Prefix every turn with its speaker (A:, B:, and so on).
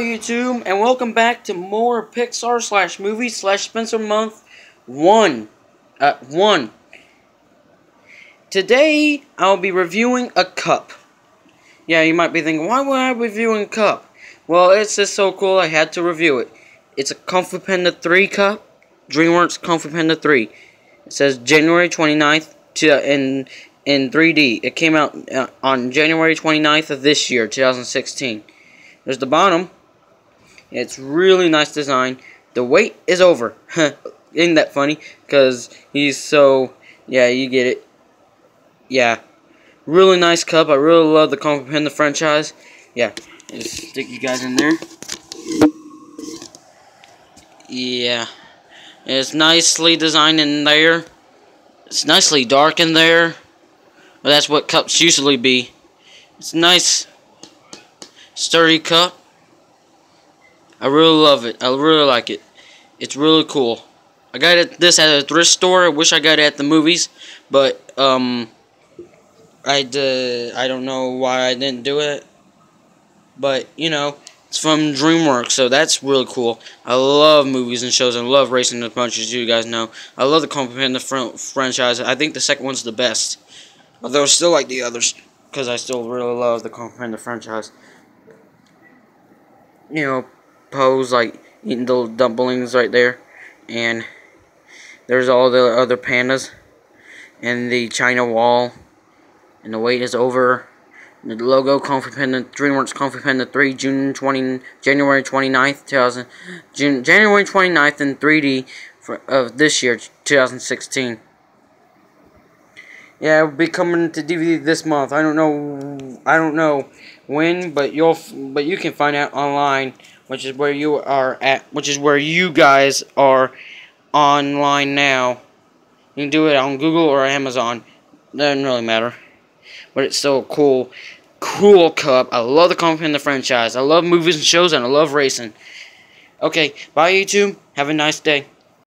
A: YouTube and welcome back to more Pixar slash movie slash Spencer month one uh one. Today I'll be reviewing a cup. Yeah you might be thinking why would I be reviewing a cup? Well it's just so cool I had to review it. It's a Fu Panda 3 cup. DreamWorks Fu Panda 3 it says January 29th to in in 3D it came out uh, on January 29th of this year 2016 there's the bottom it's really nice design. The wait is over. Isn't that funny? Because he's so... Yeah, you get it. Yeah. Really nice cup. I really love the Kung Fu Panda franchise. Yeah. Just stick you guys in there. Yeah. It's nicely designed in there. It's nicely dark in there. But that's what cups usually be. It's a nice, sturdy cup. I really love it. I really like it. It's really cool. I got it, this at a thrift store. I wish I got it at the movies, but um, I I don't know why I didn't do it. But you know, it's from DreamWorks, so that's really cool. I love movies and shows. I love racing the punches. You guys know. I love the Panda fr franchise. I think the second one's the best, although I still like the others because I still really love the Panda franchise. You know pose, like eating the dumplings right there. And there's all the other pandas. And the China wall. And the wait is over. The logo Kung Fu Panda DreamWorks Kung Fu Panda 3 June 20 January 29th 2000 June January 29th in 3D for, of this year 2016. Yeah, it'll be coming to DVD this month. I don't know I don't know when, but you'll but you can find out online which is where you are at, which is where you guys are online now. You can do it on Google or Amazon. Doesn't really matter. But it's still a cool, cool cup. I love the Kung the franchise. I love movies and shows, and I love racing. Okay, bye YouTube. Have a nice day.